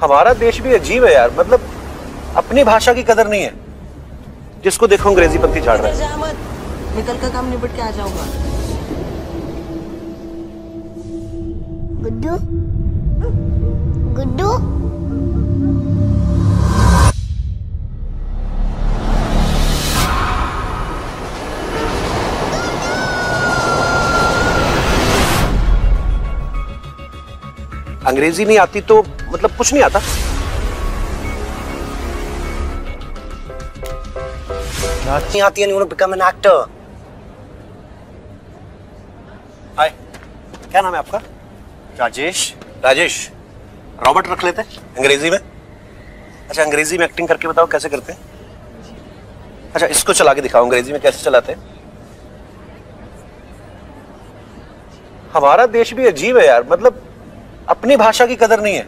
हमारा देश भी अजीब है यार मतलब अपनी भाषा की कदर नहीं है जिसको देखो अंग्रेज़ी पंथी झाड़ रहा है। निकल कर काम निपट के आ जाऊँगा। गुड्डू? गुड्डू? अंग्रेज़ी नहीं आती तो मतलब कुछ नहीं आता। Nothing out there, you want to become an actor. क्या नाम है आपका? Rajesh, राजेश रॉबर्ट रख लेते हैं अंग्रेज़ी में। अच्छा अंग्रेज़ी में एक्टिंग करके बताओ कैसे करते हैं? अच्छा इसको चला के दिखाओ अंग्रेज़ी में कैसे चलाते हैं? हमारा देश भी अजीब है यार मतलब अपनी भाषा की कदर नहीं है,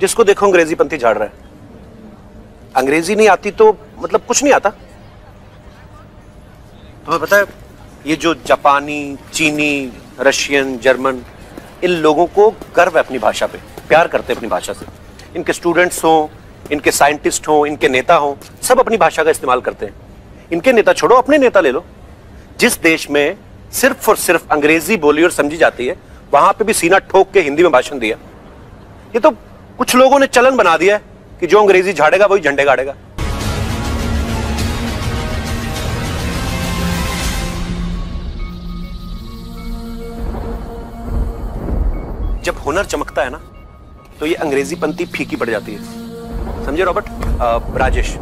जिसको देखो अंग्रेज़ी पंथी झाड़ रहा है। अंग्रेज़ी नहीं आती तो मतलब कुछ नहीं आता। तुम्हें पता है, ये जो जापानी, चीनी, रशियन, जर्मन, इन लोगों को गर्व है अपनी भाषा पे, प्यार करते हैं अपनी भाषा से। इनके स्टूडेंट्स हों, इनके साइंटिस्ट हों, इनके नेता हों, सब अपनी भाषा का इस्तेमाल करते हैं। इनके नेता छोड़ो, अपने नेता ले लो। जिस देश में सिर्फ़ और सिर्फ़ अंग्रेज़ी बोली और समझी जाती है वहाँ पे भी सीना ठोक के हिंदी में भाषण दिया। ये तो कुछ लोगों ने चलन बना दिया है कि जो अंग्रेज़ी झाड़ेगा, वही झंडे गाड़ेगा। जब हुनर चमकता है ना तो ये अंग्रेज़ी पंथी फीकी पड़ जाती है। समझे रॉबर्ट? राजेश।